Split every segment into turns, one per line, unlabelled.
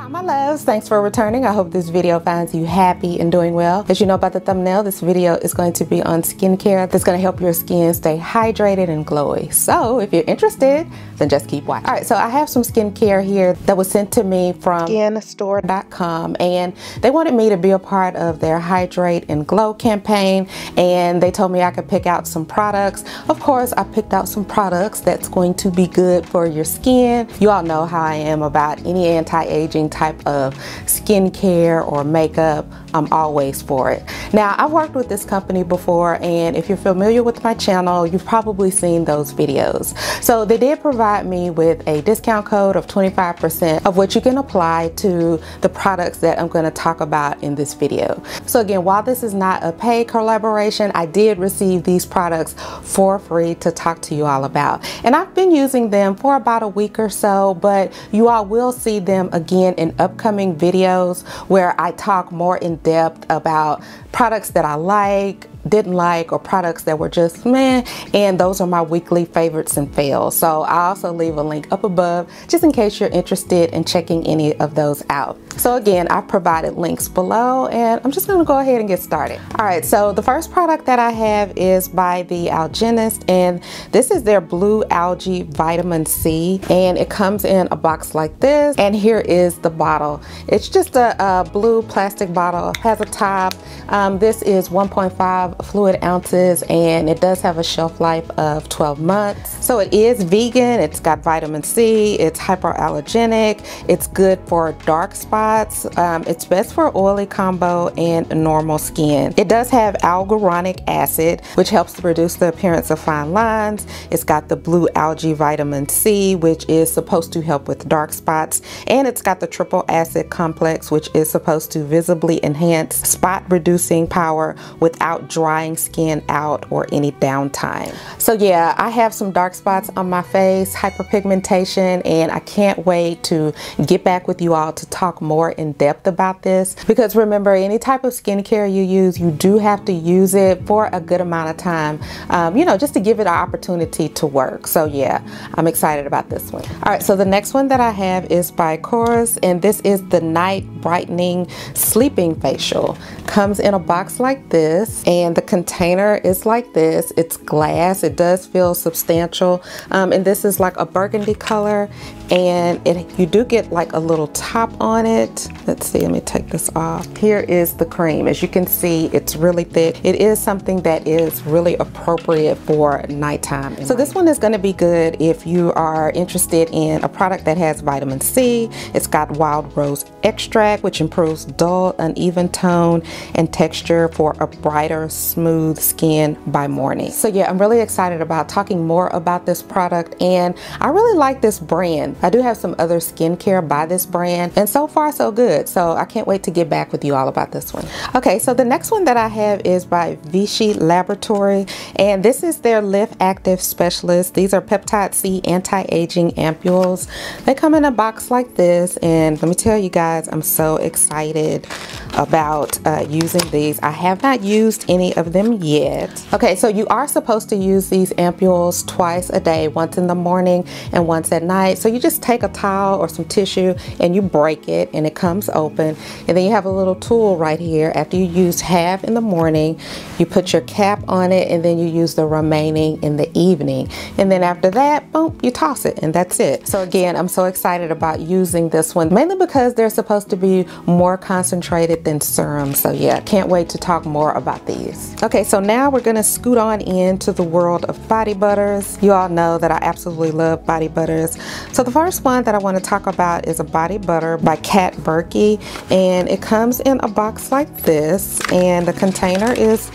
Hi my loves, thanks for returning. I hope this video finds you happy and doing well. As you know about the thumbnail, this video is going to be on skincare that's going to help your skin stay hydrated and glowy. So if you're interested, then just keep watching. All right, so I have some skincare here that was sent to me from skinstore.com and they wanted me to be a part of their Hydrate and Glow campaign and they told me I could pick out some products. Of course, I picked out some products that's going to be good for your skin. You all know how I am about any anti-aging type of skincare or makeup, I'm always for it. Now, I've worked with this company before, and if you're familiar with my channel, you've probably seen those videos. So they did provide me with a discount code of 25% of which you can apply to the products that I'm going to talk about in this video. So again, while this is not a paid collaboration, I did receive these products for free to talk to you all about. And I've been using them for about a week or so, but you all will see them again in upcoming videos where I talk more in depth about products that I like, didn't like or products that were just meh and those are my weekly favorites and fails. So I also leave a link up above just in case you're interested in checking any of those out. So again I've provided links below and I'm just gonna go ahead and get started. All right so the first product that I have is by the Algenist and this is their blue algae vitamin C and it comes in a box like this and here is the bottle. It's just a, a blue plastic bottle. Has a top. Um, this is 1.5 fluid ounces and it does have a shelf life of 12 months. So it is vegan, it's got vitamin C, it's hypoallergenic, it's good for dark spots, um, it's best for oily combo and normal skin. It does have alguronic acid which helps to reduce the appearance of fine lines. It's got the blue algae vitamin C which is supposed to help with dark spots and it's got the triple acid complex which is supposed to visibly enhance spot reducing power without drying skin out or any downtime. So yeah, I have some dark spots on my face, hyperpigmentation, and I can't wait to get back with you all to talk more in depth about this. Because remember, any type of skincare you use, you do have to use it for a good amount of time, um, you know, just to give it an opportunity to work. So yeah, I'm excited about this one. All right, so the next one that I have is by Korres, and this is the Night Brightening Sleeping Facial. Comes in a box like this, and and the container is like this. It's glass. It does feel substantial. Um, and this is like a burgundy color. And it, you do get like a little top on it. Let's see. Let me take this off. Here is the cream. As you can see it's really thick. It is something that is really appropriate for nighttime. So this one is going to be good if you are interested in a product that has vitamin C. It's got wild rose extract which improves dull uneven tone and texture for a brighter smooth skin by morning so yeah I'm really excited about talking more about this product and I really like this brand I do have some other skincare by this brand and so far so good. So I can't wait to get back with you all about this one. Okay, so the next one that I have is by Vichy Laboratory and this is their LiftActiv Specialist. These are peptide C anti-aging ampules. They come in a box like this and let me tell you guys, I'm so excited about uh, using these. I have not used any of them yet. Okay, so you are supposed to use these ampules twice a day, once in the morning and once at night. So you just take a towel or some tissue and you break it and it comes open. And then you have a little tool right here. After you use half in the morning, you put your cap on it and then you use the remaining in the evening. And then after that, boom, you toss it and that's it. So again, I'm so excited about using this one, mainly because they're supposed to be more concentrated than serum. So yeah, can't wait to talk more about these. Okay, so now we're gonna scoot on into the world of body butters. You all know that I absolutely love body butters. So the first one that I wanna talk about is a body butter by Kat Burki. And it comes in a box like this. And the container is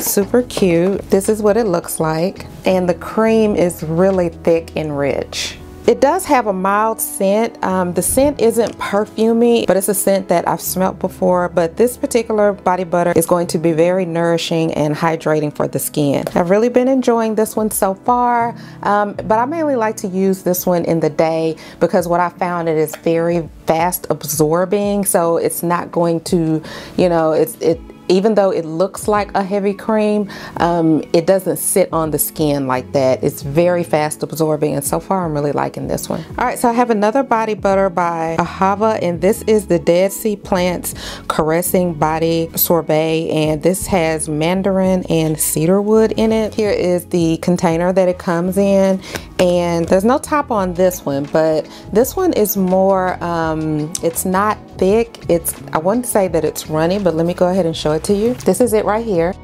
super cute. This is what it looks like. And the cream is really thick and rich. It does have a mild scent. Um, the scent isn't perfumey, but it's a scent that I've smelt before. But this particular body butter is going to be very nourishing and hydrating for the skin. I've really been enjoying this one so far, um, but I mainly like to use this one in the day because what I found it is very fast absorbing. So it's not going to, you know, it's it even though it looks like a heavy cream, um, it doesn't sit on the skin like that. It's very fast absorbing and so far I'm really liking this one. All right, so I have another body butter by Ahava and this is the Dead Sea Plants Caressing Body Sorbet and this has mandarin and cedarwood in it. Here is the container that it comes in and there's no top on this one but this one is more um, it's not thick. It's I wouldn't say that it's runny but let me go ahead and show it to you. This is it right here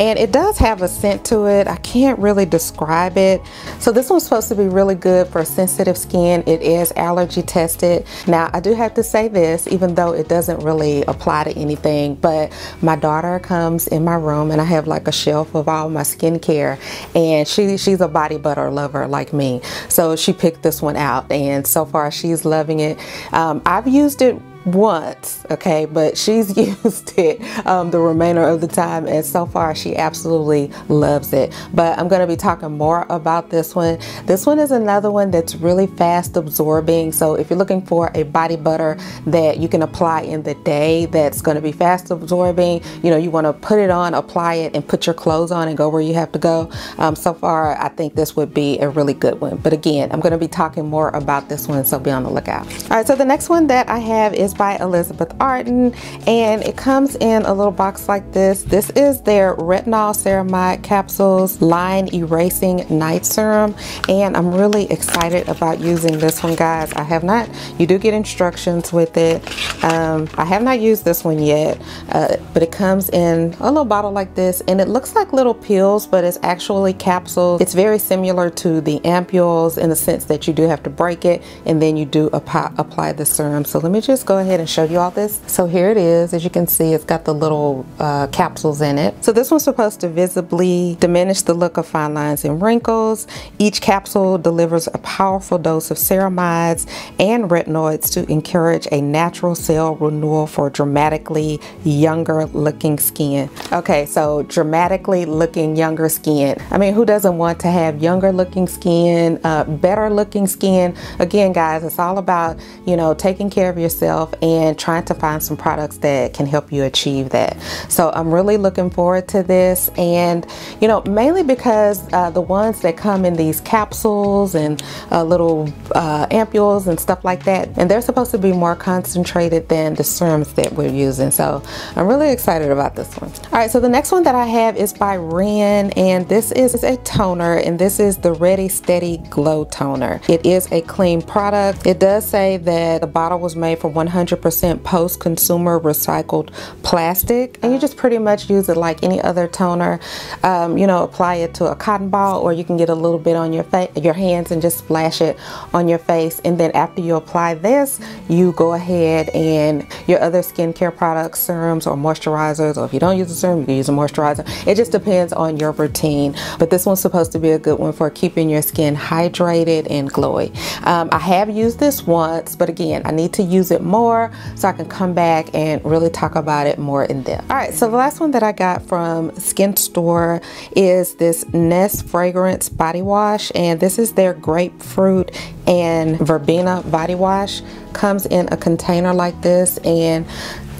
and it does have a scent to it. I can't really describe it. So this one's supposed to be really good for sensitive skin. It is allergy tested. Now I do have to say this, even though it doesn't really apply to anything, but my daughter comes in my room and I have like a shelf of all my skincare and she she's a body butter lover like me. So she picked this one out and so far she's loving it. Um, I've used it once okay but she's used it um, the remainder of the time and so far she absolutely loves it. But I'm going to be talking more about this one. This one is another one that's really fast absorbing so if you're looking for a body butter that you can apply in the day that's going to be fast absorbing you know you want to put it on apply it and put your clothes on and go where you have to go um, so far I think this would be a really good one. But again I'm going to be talking more about this one so be on the lookout. All right so the next one that I have is is by Elizabeth Arden and it comes in a little box like this. This is their retinol ceramide capsules line erasing night serum and I'm really excited about using this one guys. I have not, you do get instructions with it. Um, I have not used this one yet uh, but it comes in a little bottle like this and it looks like little pills but it's actually capsules. It's very similar to the ampules in the sense that you do have to break it and then you do apply, apply the serum. So let me just go ahead and show you all this. So here it is. As you can see, it's got the little uh, capsules in it. So this one's supposed to visibly diminish the look of fine lines and wrinkles. Each capsule delivers a powerful dose of ceramides and retinoids to encourage a natural cell renewal for dramatically younger looking skin. Okay, so dramatically looking younger skin. I mean, who doesn't want to have younger looking skin, uh, better looking skin? Again, guys, it's all about, you know, taking care of yourself and trying to find some products that can help you achieve that. So I'm really looking forward to this and you know mainly because uh, the ones that come in these capsules and uh, little uh, ampules and stuff like that and they're supposed to be more concentrated than the serums that we're using so I'm really excited about this one. Alright so the next one that I have is by Ren and this is a toner and this is the Ready Steady Glow Toner. It is a clean product. It does say that the bottle was made for 100 100% post-consumer recycled plastic. And you just pretty much use it like any other toner. Um, you know apply it to a cotton ball or you can get a little bit on your face your hands and just splash it on your face. And then after you apply this you go ahead and your other skincare products serums or moisturizers or if you don't use a serum you can use a moisturizer. It just depends on your routine. But this one's supposed to be a good one for keeping your skin hydrated and glowy. Um, I have used this once but again I need to use it more so I can come back and really talk about it more in depth. All right, so the last one that I got from Skin Store is this Nest Fragrance Body Wash and this is their grapefruit and verbena body wash comes in a container like this and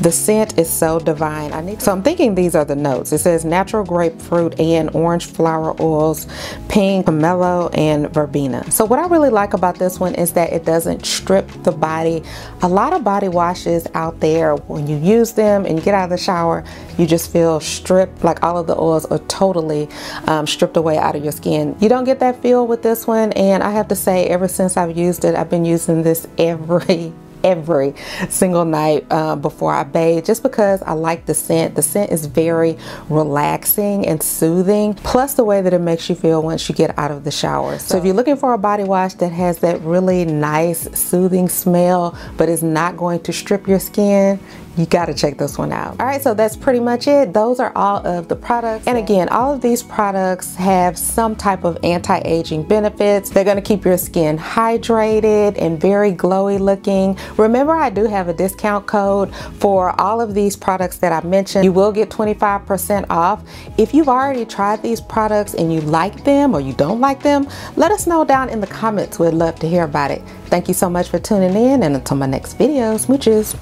the scent is so divine. I need so I'm thinking these are the notes. It says natural grapefruit and orange flower oils, pink, pomelo, and verbena. So what I really like about this one is that it doesn't strip the body. A lot of body washes out there, when you use them and get out of the shower, you just feel stripped, like all of the oils are totally um, stripped away out of your skin. You don't get that feel with this one, and I have to say, ever since I've used it, I've been using this every every single night uh, before I bathe just because I like the scent. The scent is very relaxing and soothing plus the way that it makes you feel once you get out of the shower. So, so if you're looking for a body wash that has that really nice soothing smell but is not going to strip your skin, you got to check this one out. All right, so that's pretty much it. Those are all of the products. And again, all of these products have some type of anti-aging benefits. They're going to keep your skin hydrated and very glowy looking. Remember, I do have a discount code for all of these products that I mentioned. You will get 25% off. If you've already tried these products and you like them or you don't like them, let us know down in the comments. We'd love to hear about it. Thank you so much for tuning in and until my next video, smooches.